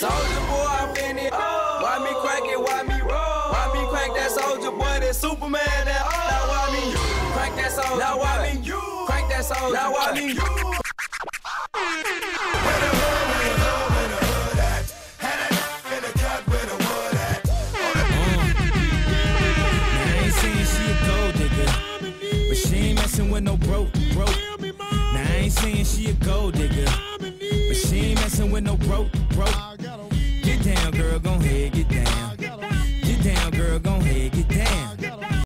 Soulja Boy, I'm finna. Oh. Why me crack it? Why me roll? Why me crack that Soulja Boy? That Superman. That oh. Now why me crack that Soulja? Now why me crack that Soulja? Now why me? with no broke, broke. Now I ain't saying she a gold digger, but she ain't messing with no broke, broke girl, gon' head, get down. Get down, girl, gon' head,